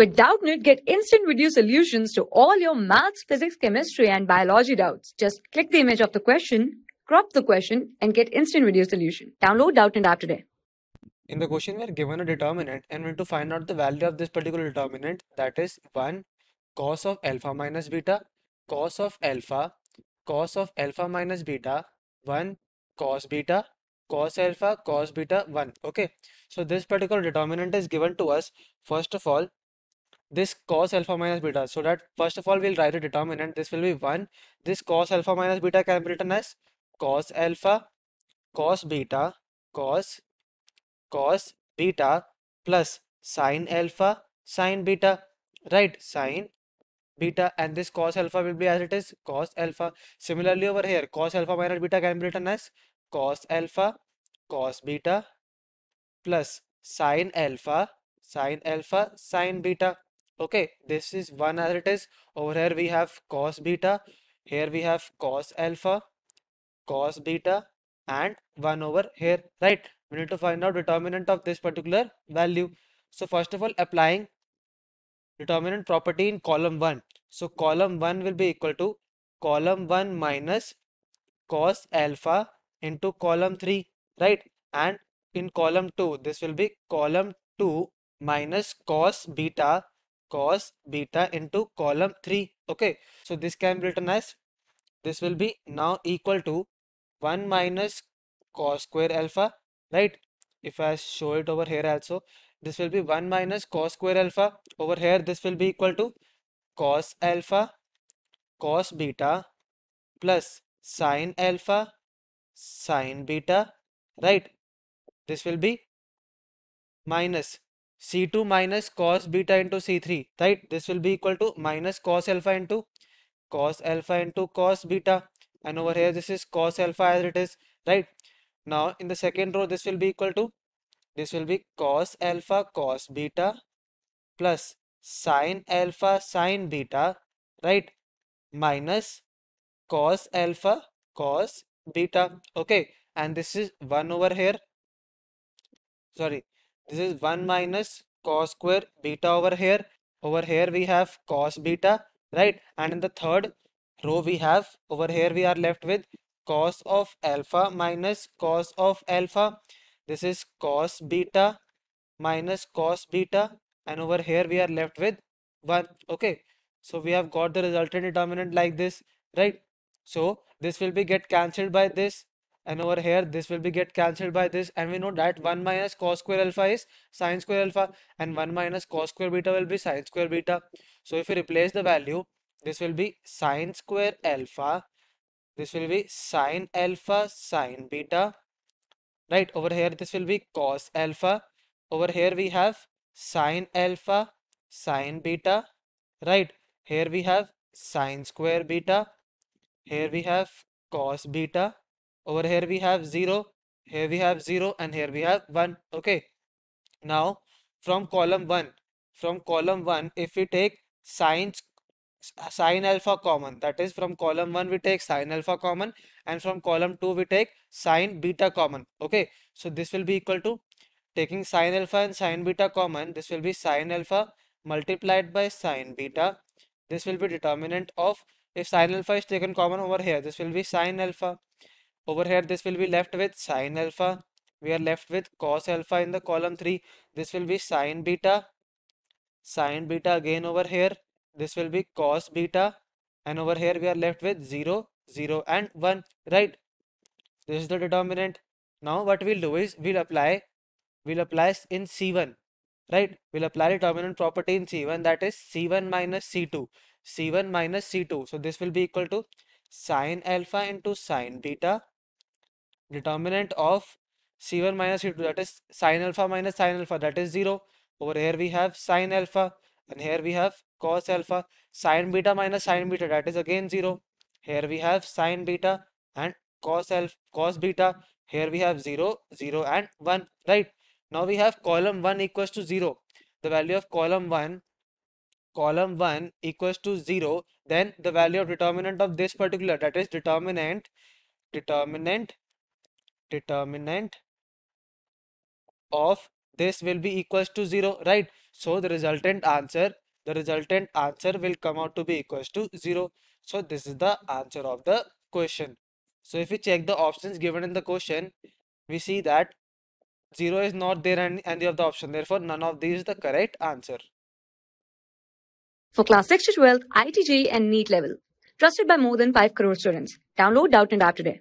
With Doubtnut, get instant video solutions to all your maths, physics, chemistry, and biology doubts. Just click the image of the question, crop the question, and get instant video solution. Download Doubtnut app today. In the question, we are given a determinant and we need to find out the value of this particular determinant that is 1 cos of alpha minus beta, cos of alpha, cos of alpha minus beta, 1 cos beta, cos alpha, cos beta, 1. Okay, so this particular determinant is given to us. First of all, this cos alpha minus beta. So that first of all, we'll write a determinant. This will be 1. This cos alpha minus beta can be written as cos alpha, cos beta, cos cos beta plus sine alpha sine beta right sine beta and this cos alpha will be as it is cos alpha similarly over here cos alpha minus beta can be written as cos alpha cos beta plus sine alpha sine alpha sine beta okay this is one as it is. Over here we have cos beta here we have cos alpha cos beta and 1 over here right? We need to find out determinant of this particular value. So first of all applying determinant property in column 1 so column 1 will be equal to column 1 minus cos alpha into column 3 right? And in column 2 this will be column 2 minus cos beta cos beta into column 3 okay so this can be written as this will be now equal to 1 minus cos square alpha right? If I show it over here also this will be 1 minus cos square alpha. Over here this will be equal to cos alpha cos beta plus sine alpha sine beta right? This will be minus c2 minus cos beta into c3 right? This will be equal to minus cos alpha into cos alpha into cos beta. And over here this is cos alpha as it is right? Now in the second row this will be equal to this will be cos alpha cos beta plus sine alpha sine beta right? Minus cos alpha cos beta. Okay. And this is 1 over here. Sorry this is 1 minus cos square beta over here. Over here we have cos beta right? And in the third row we have over here we are left with cos of alpha minus cos of alpha. This is cos beta minus cos beta. And over here we are left with 1 okay so we have got the resultant determinant like this right? So this will be get cancelled by this and over here this will be get cancelled by this. And we know that 1 minus cos square alpha is sine square alpha. And 1 minus cos square beta will be sine square beta. So if we replace the value this will be sine square alpha. This will be sine alpha sine beta. Right? Over here this will be cos alpha. Over here we have sine alpha sine beta. Right? Here we have sine square beta. Here we have cos beta over here we have 0 here we have 0 and here we have 1 okay. Now from column 1 from column 1 if we take sine sine alpha common that is from column 1 we take sine alpha common and from column 2 we take sine beta common. Okay. So this will be equal to taking sine alpha and sine beta common this will be sine alpha multiplied by sine beta. This will be determinant of if sine alpha is taken common over here this will be sine alpha over here this will be left with sine alpha. We are left with cos alpha in the column 3 this will be sine beta. Sine beta again over here. This will be cos beta. And over here we are left with 0 0 and 1 right? This is the determinant. Now what we'll do is we'll apply we'll apply in c1 right? We'll apply determinant property in c1 that is c1 minus c2 c1 minus c2 so this will be equal to sine alpha into sine beta determinant of c1 minus c2 that is sine alpha minus sine alpha that is 0 over here we have sine alpha and here we have cos alpha sine beta minus sine beta that is again 0 here we have sine beta and cos alpha cos beta. Here we have 0 0 and 1 right? Now we have column 1 equals to 0 the value of column 1 column 1 equals to 0 then the value of determinant of this particular that is determinant determinant determinant of this will be equals to 0, right? So the resultant answer, the resultant answer will come out to be equals to 0. So this is the answer of the question. So if we check the options given in the question, we see that 0 is not there in any of the option. Therefore, none of these is the correct answer. For class 6 to 12, IIT JEE and NEET level. Trusted by more than 5 crore students. Download Doubtnut App today.